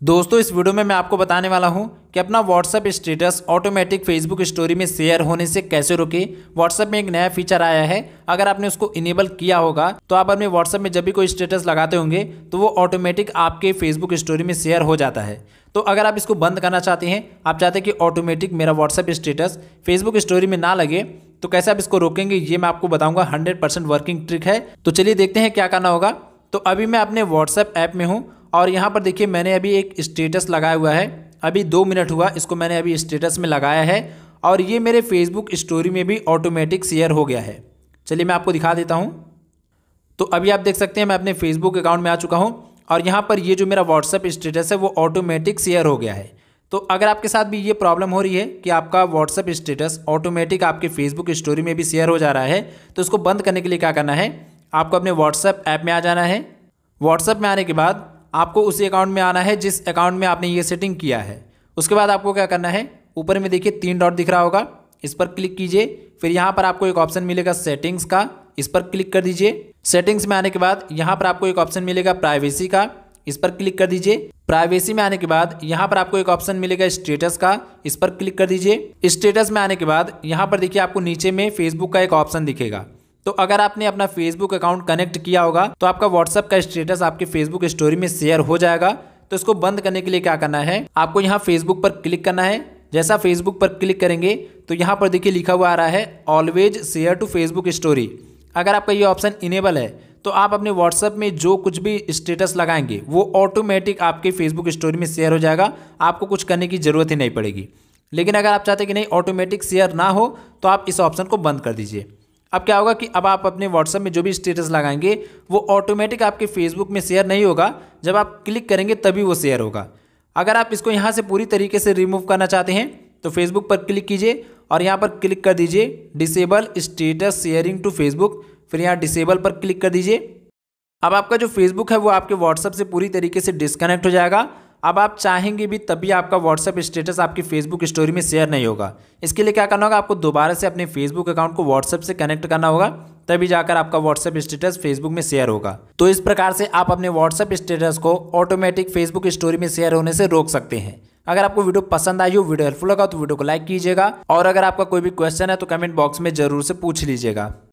दोस्तों, इस वीडियो में मैं आपको बताने वाला हूँ कि अपना WhatsApp status automatic Facebook story में शेयर होने से कैसे रोके। व्हाट्सएप में एक नया फीचर आया है। अगर आपने उसको इनेबल किया होगा तो आप अपने व्हाट्सएप में जब भी कोई स्टेटस लगाते होंगे तो वो ऑटोमेटिक आपके फेसबुक स्टोरी में शेयर हो जाता है। तो अगर आप इसको बंद करना चाहते हैं, आप चाहते हैं कि ऑटोमेटिक मेरा व्हाट्सएप स्टेटस फेसबुक स्टोरी में ना लगे तो कैसे आप इसको रोकेंगे, ये मैं आपको बताऊँगा। हंड्रेड वर्किंग ट्रिक है। तो चलिए देखते हैं क्या करना होगा। तो अभी मैं अपने व्हाट्सएप ऐप में हूँ और यहाँ पर देखिए, मैंने अभी एक स्टेटस लगाया हुआ है। अभी दो मिनट हुआ, इसको मैंने अभी स्टेटस में लगाया है और ये मेरे फेसबुक स्टोरी में भी ऑटोमेटिक शेयर हो गया है। चलिए मैं आपको दिखा देता हूँ। तो अभी आप देख सकते हैं, मैं अपने फेसबुक अकाउंट में आ चुका हूँ और यहाँ पर ये जो मेरा व्हाट्सअप स्टेटस है, वो ऑटोमेटिक शेयर हो गया है। तो अगर आपके साथ भी ये प्रॉब्लम हो रही है कि आपका व्हाट्सअप स्टेटस ऑटोमेटिक आपके फेसबुक स्टोरी में भी शेयर हो जा रहा है तो इसको बंद करने के लिए क्या करना है? आपको अपने व्हाट्सएप ऐप में आ जाना है। व्हाट्सएप में आने के बाद आपको उसी अकाउंट में आना है, जिस अकाउंट में आपने ये सेटिंग किया है। उसके बाद आपको क्या करना है? ऊपर में देखिए, तीन डॉट दिख रहा होगा। इस पर क्लिक कीजिए। फिर यहाँ पर आपको एक ऑप्शन मिलेगा सेटिंग्स का। इस पर क्लिक कर दीजिए। सेटिंग्स में आने के बाद यहाँ पर आपको एक ऑप्शन मिलेगा प्राइवेसी का। इस पर क्लिक कर दीजिए। प्राइवेसी में आने के बाद यहाँ पर आपको एक ऑप्शन मिलेगा स्टेटस का। इस पर क्लिक कर दीजिए। स्टेटस में आने के बाद यहाँ पर देखिए, आपको नीचे में फेसबुक का एक ऑप्शन दिखेगा। तो अगर आपने अपना फेसबुक अकाउंट कनेक्ट किया होगा तो आपका व्हाट्सएप का स्टेटस आपके फेसबुक स्टोरी में शेयर हो जाएगा। तो इसको बंद करने के लिए क्या करना है? आपको यहाँ फेसबुक पर क्लिक करना है। जैसा फेसबुक पर क्लिक करेंगे तो यहाँ पर देखिए लिखा हुआ आ रहा है always share to Facebook story अगर आपका ये ऑप्शन इनेबल है तो आप अपने व्हाट्सएप में जो कुछ भी स्टेटस लगाएँगे, वो ऑटोमेटिक आपके फेसबुक स्टोरी में शेयर हो जाएगा। आपको कुछ करने की ज़रूरत ही नहीं पड़ेगी। लेकिन अगर आप चाहते कि नहीं ऑटोमेटिक शेयर ना हो तो आप इस ऑप्शन को बंद कर दीजिए। अब क्या होगा कि अब आप अपने व्हाट्सएप में जो भी स्टेटस लगाएँगे, वो ऑटोमेटिक आपके फेसबुक में शेयर नहीं होगा। जब आप क्लिक करेंगे, तभी वो शेयर होगा। अगर आप इसको यहाँ से पूरी तरीके से रिमूव करना चाहते हैं तो फेसबुक पर क्लिक कीजिए और यहाँ पर क्लिक कर दीजिए disable status sharing to Facebook फिर यहाँ डिसेबल पर क्लिक कर दीजिए। अब आपका जो फेसबुक है, वो आपके व्हाट्सएप से पूरी तरीके से डिस्कनेक्ट हो जाएगा। अब आप चाहेंगे भी तभी आपका व्हाट्सएप स्टेटस आपकी फेसबुक स्टोरी में शेयर नहीं होगा। इसके लिए क्या करना होगा? आपको दोबारा से अपने फेसबुक अकाउंट को व्हाट्सएप से कनेक्ट करना होगा, तभी जाकर आपका व्हाट्सएप स्टेटस फेसबुक में शेयर होगा। तो इस प्रकार से आप अपने व्हाट्सएप स्टेटस को ऑटोमेटिक फेसबुक स्टोरी में शेयर होने से रोक सकते हैं। अगर आपको वीडियो पसंद आई हो, वीडियो हेल्पफुल लगा तो वीडियो को लाइक कीजिएगा। और अगर आपका कोई भी क्वेश्चन है तो कमेंट बॉक्स में ज़रूर से पूछ लीजिएगा।